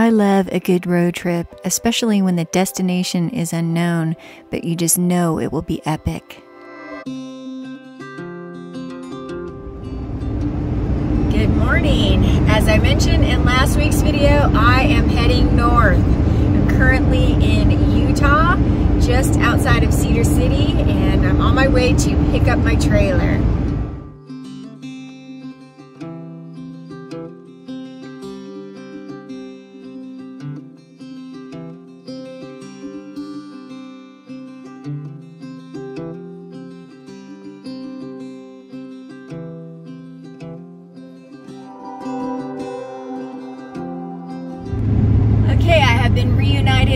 I love a good road trip, especially when the destination is unknown, but you just know it will be epic. Good morning. As I mentioned in last week's video, I am heading north. I'm currently in Utah, just outside of Cedar City, and I'm on my way to pick up my trailer.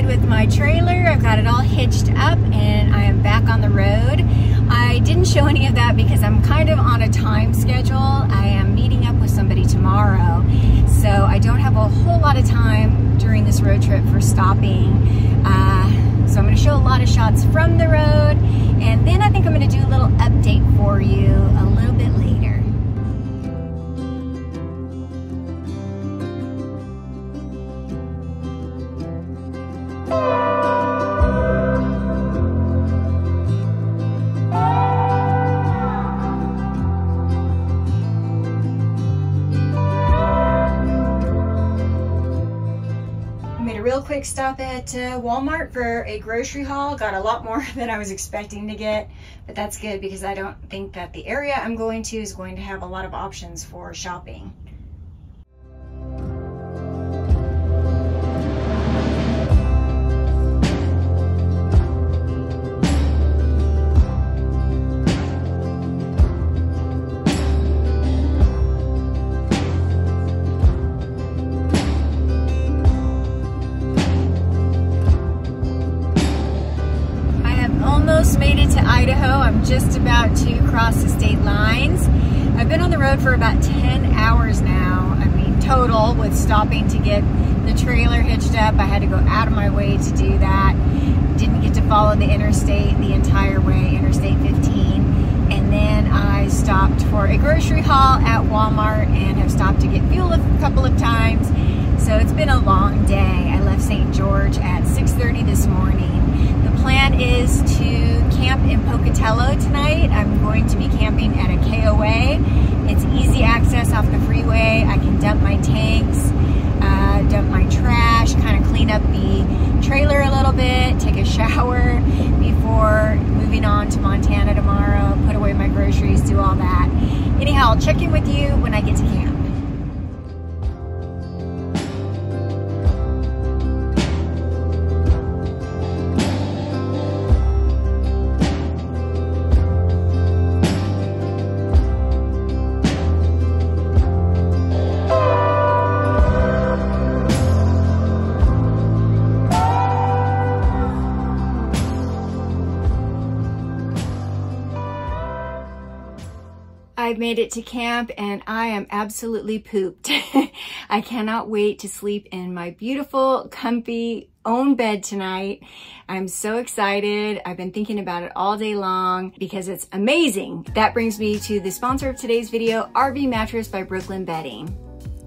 With my trailer. I've got it all hitched up and I am back on the road. I didn't show any of that because I'm kind of on a time schedule. I am meeting up with somebody tomorrow. So I don't have a whole lot of time during this road trip for stopping. Uh, so I'm going to show a lot of shots from the road and then I think I'm going to do a little update for you a little bit later. Quick stop at uh, Walmart for a grocery haul. Got a lot more than I was expecting to get, but that's good because I don't think that the area I'm going to is going to have a lot of options for shopping. Just about to cross the state lines. I've been on the road for about 10 hours now. I mean, total with stopping to get the trailer hitched up. I had to go out of my way to do that. Didn't get to follow the interstate the entire way, Interstate 15. And then I stopped for a grocery haul at Walmart and have stopped to get fuel a couple of times. So it's been a long day. I left St. George at 6.30 this morning plan is to camp in Pocatello tonight. I'm going to be camping at a KOA. It's easy access off the freeway. I can dump my tanks, uh, dump my trash, kind of clean up the trailer a little bit, take a shower before moving on to Montana tomorrow, put away my groceries, do all that. Anyhow, I'll check in with you when I get to camp. Made it to camp and I am absolutely pooped. I cannot wait to sleep in my beautiful, comfy own bed tonight. I'm so excited. I've been thinking about it all day long because it's amazing. That brings me to the sponsor of today's video, RV Mattress by Brooklyn Bedding.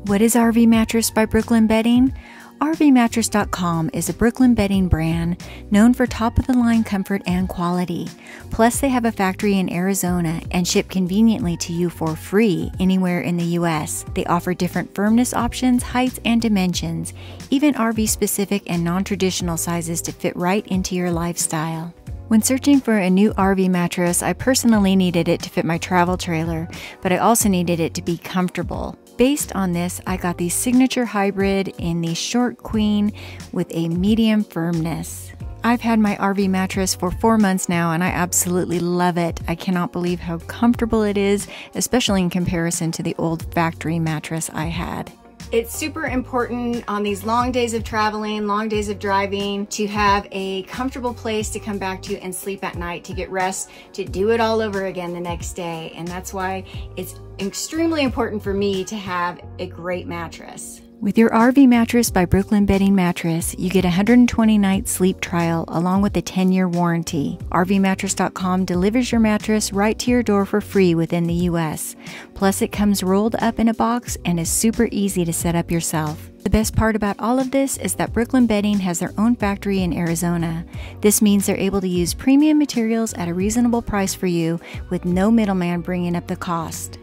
What is RV Mattress by Brooklyn Bedding? RVMattress.com is a Brooklyn bedding brand known for top of the line comfort and quality. Plus, they have a factory in Arizona and ship conveniently to you for free anywhere in the U.S. They offer different firmness options, heights, and dimensions, even RV specific and non traditional sizes to fit right into your lifestyle. When searching for a new RV mattress, I personally needed it to fit my travel trailer, but I also needed it to be comfortable. Based on this, I got the Signature Hybrid in the short queen with a medium firmness. I've had my RV mattress for four months now and I absolutely love it. I cannot believe how comfortable it is, especially in comparison to the old factory mattress I had. It's super important on these long days of traveling, long days of driving, to have a comfortable place to come back to and sleep at night, to get rest, to do it all over again the next day. And that's why it's extremely important for me to have a great mattress. With your RV mattress by Brooklyn Bedding Mattress, you get a 120 night sleep trial along with a 10 year warranty. RVmattress.com delivers your mattress right to your door for free within the US. Plus, it comes rolled up in a box and is super easy to set up yourself. The best part about all of this is that Brooklyn Bedding has their own factory in Arizona. This means they're able to use premium materials at a reasonable price for you with no middleman bringing up the cost.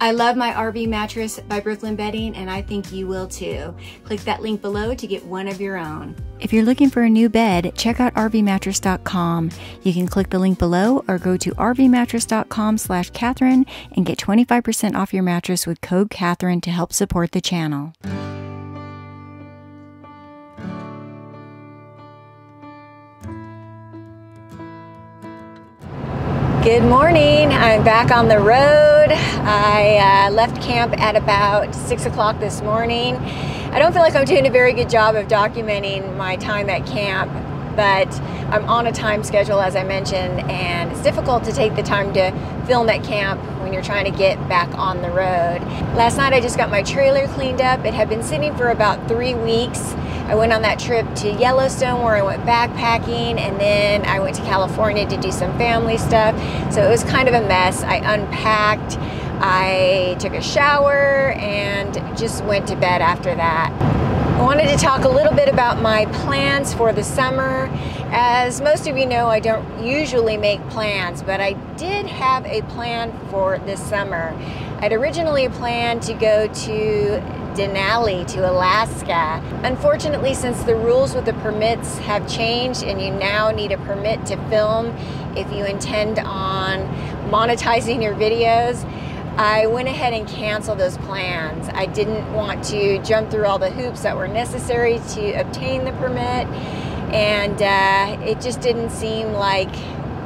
I love my RV mattress by Brooklyn Bedding, and I think you will too. Click that link below to get one of your own. If you're looking for a new bed, check out rvmattress.com. You can click the link below or go to rvmattress.com slash Catherine and get 25% off your mattress with code Catherine to help support the channel. Good morning. I'm back on the road. I uh, left camp at about 6 o'clock this morning. I don't feel like I'm doing a very good job of documenting my time at camp, but I'm on a time schedule, as I mentioned, and it's difficult to take the time to film at camp when you're trying to get back on the road. Last night I just got my trailer cleaned up. It had been sitting for about three weeks. I went on that trip to Yellowstone where I went backpacking and then I went to California to do some family stuff. So it was kind of a mess. I unpacked, I took a shower and just went to bed after that. Wanted to talk a little bit about my plans for the summer. As most of you know, I don't usually make plans, but I did have a plan for this summer. I'd originally planned to go to Denali to Alaska. Unfortunately, since the rules with the permits have changed and you now need a permit to film if you intend on monetizing your videos, I went ahead and canceled those plans. I didn't want to jump through all the hoops that were necessary to obtain the permit, and uh, it just didn't seem like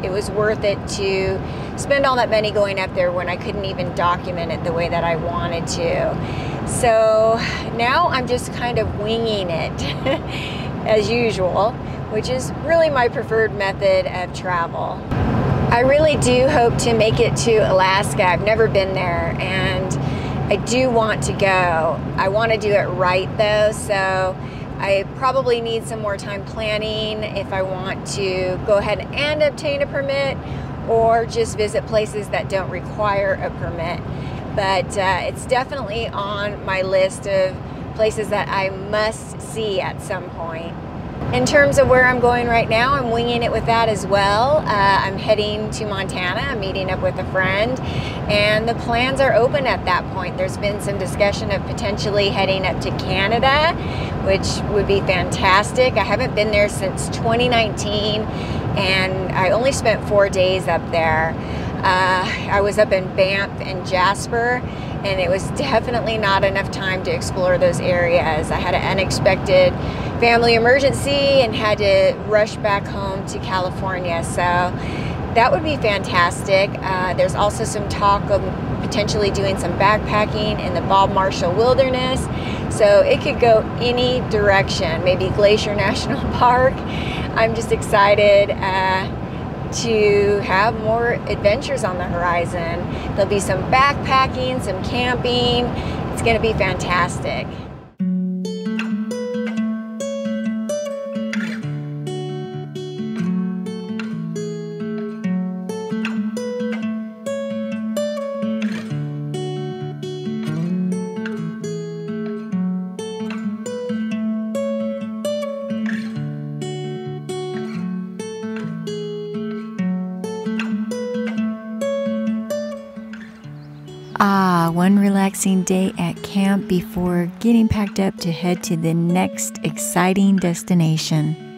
it was worth it to spend all that money going up there when I couldn't even document it the way that I wanted to. So now I'm just kind of winging it as usual, which is really my preferred method of travel. I really do hope to make it to Alaska. I've never been there and I do want to go. I want to do it right though, so I probably need some more time planning if I want to go ahead and obtain a permit or just visit places that don't require a permit but uh, it's definitely on my list of places that I must see at some point. In terms of where I'm going right now, I'm winging it with that as well. Uh, I'm heading to Montana, I'm meeting up with a friend, and the plans are open at that point. There's been some discussion of potentially heading up to Canada, which would be fantastic. I haven't been there since 2019, and I only spent four days up there. Uh, I was up in Banff and Jasper, and it was definitely not enough time to explore those areas. I had an unexpected family emergency and had to rush back home to California. So that would be fantastic. Uh, there's also some talk of potentially doing some backpacking in the Bob Marshall Wilderness. So it could go any direction, maybe Glacier National Park. I'm just excited. Uh, to have more adventures on the horizon. There'll be some backpacking, some camping. It's going to be fantastic. One relaxing day at camp before getting packed up to head to the next exciting destination.